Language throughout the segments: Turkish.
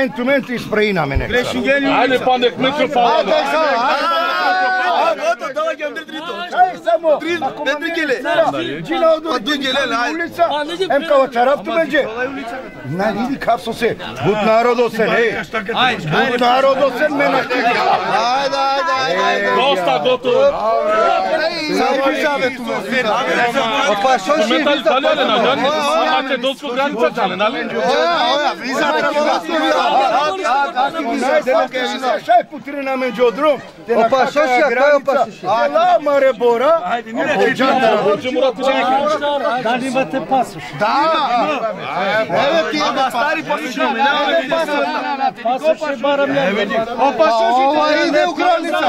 Sada, sentimenti isprejina mene. Hadi pandek mikrofon. Aj samo, ako me mene Cila od ulica, em kao čaraptu međe. Na vidi kap su se, bud narodo se, hej. Bud narodo se, mene Haydi haydi haydi. Dosta gotovo. Komentar İtalyan nađan. Imate dosku granica čalen, ali? Așa e putrirea Mengiodrau. Opa, așa și acolo, opa, și așa. La mare bora. Hai, din mine, ce Dar din te pasuș. Da! Aba stari pasuș. Pasuș și é mi-a. Opa, așa și tu, e de granița.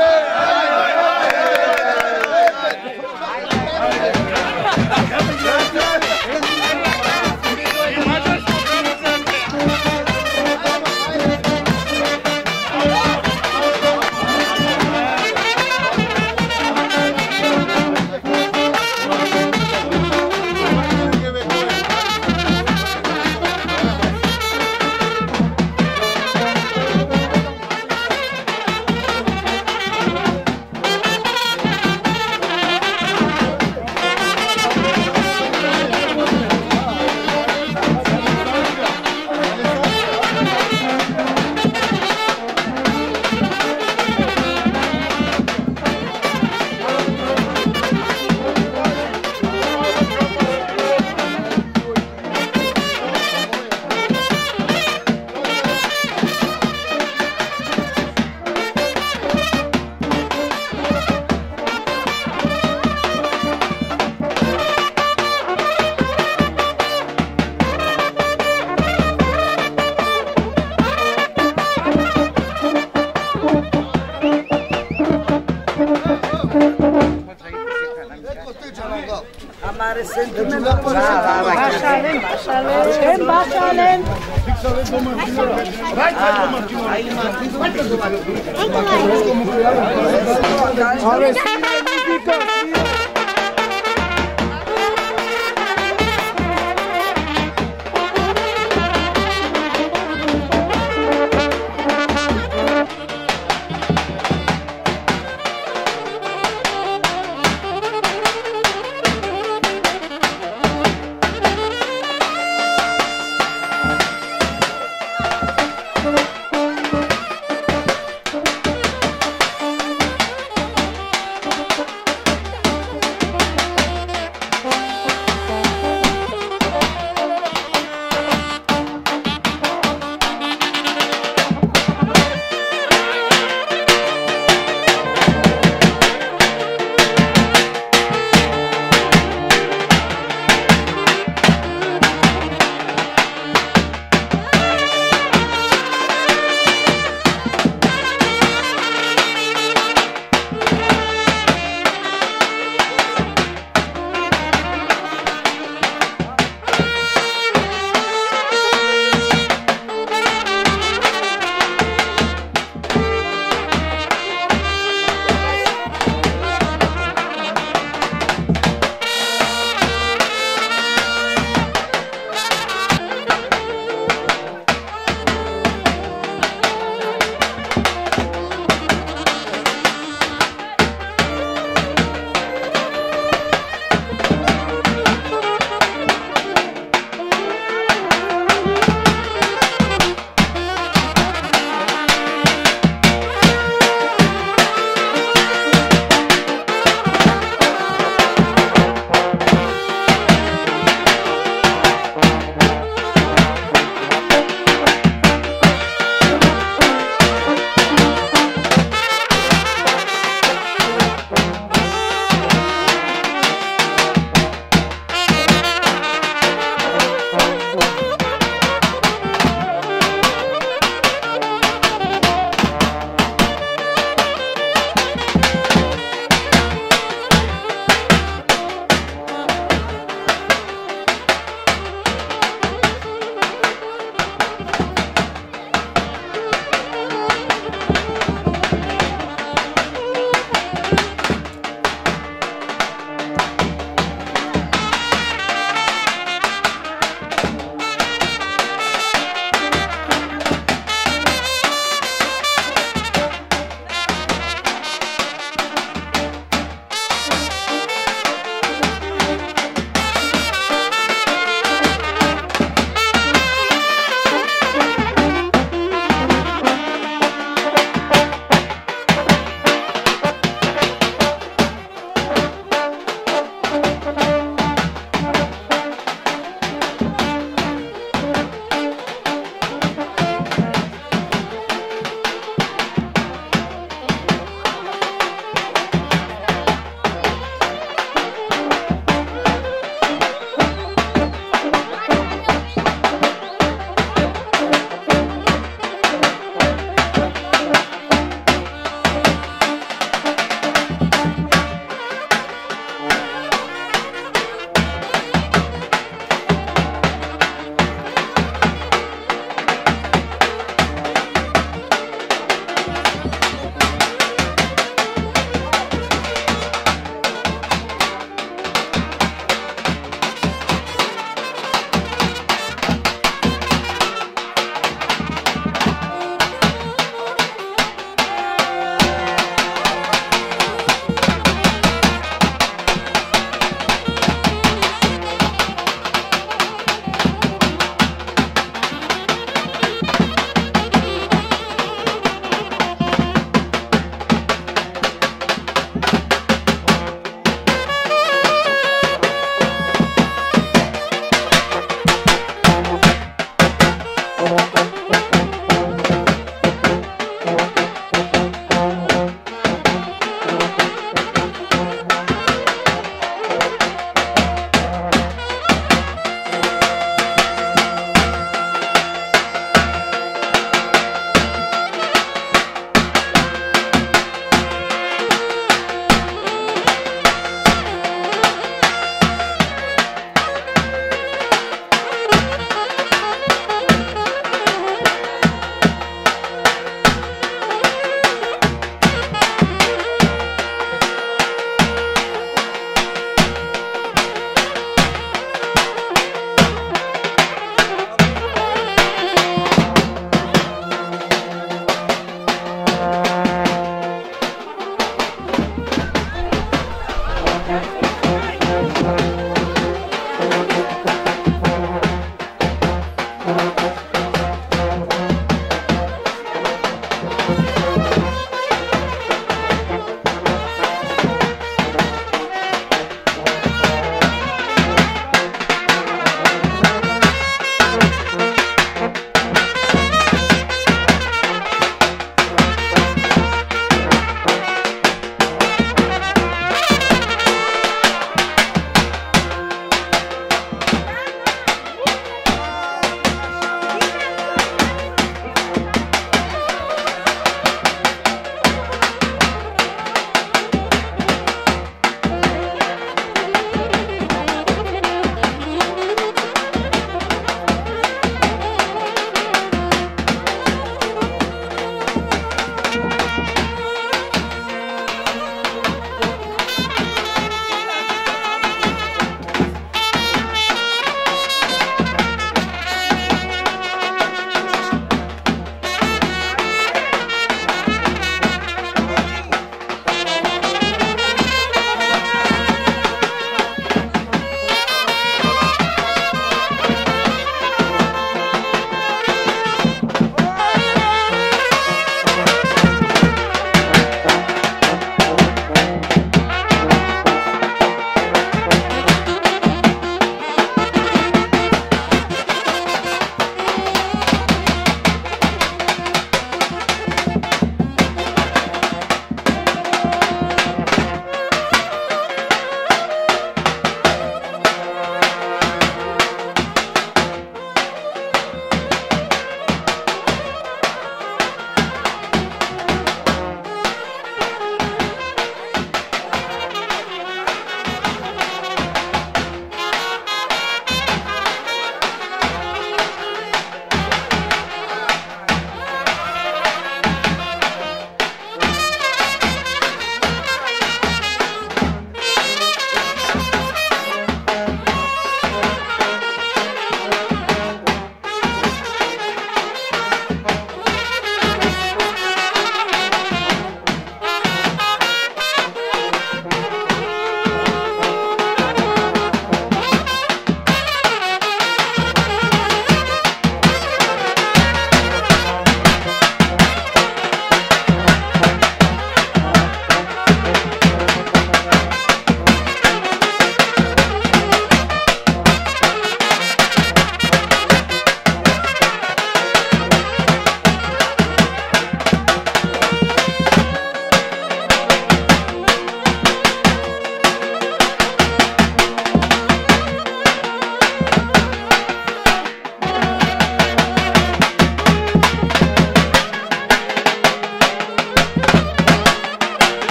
woman. Right.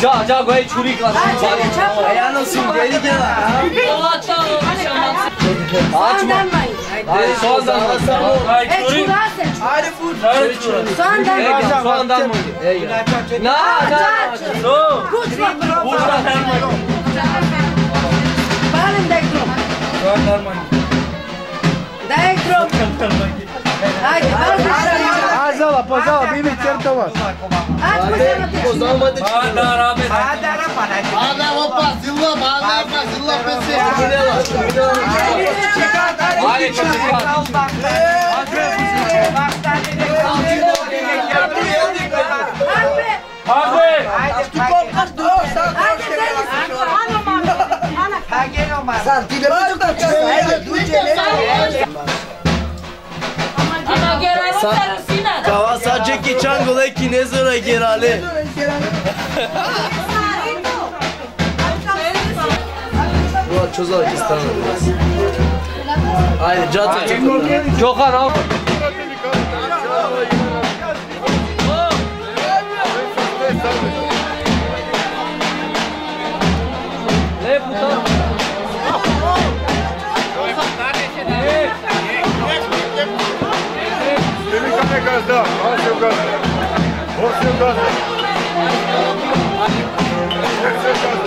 Fiokas. Ja, ja, goj čuri klas. Ajde čapa. Ja nosim geri gela. Soğandan mayın. Ajde, soğandan mı? Aj, E čuri. çurase. Hadi fut. Ajde, čuri. Soğandan Ege, mayın. soğandan mı? Ege. Na, na, no. Kućma pro. Soğandan mı? Pozzola, pozzola, bine certă, mă. Pozzola, mă, de ce? Adara, mă, Adara, mă, Pazila, mă, Adara, Pazila, pe se. Hai, ce Hadi! Hadi! Tu korkar dur. Hadi sen. Ana mama. Ana. Hadi mama. Sen dilimi tutar. Hadi duy gele. Ama gerek sarısına. Kawasaki Changole Kinezura Gerale. Ulan çözer İstanbul biraz. Haydi Cato Gökhan al. Ne e gazda, azi e gazda. Orası e gazda. Orası e gazda.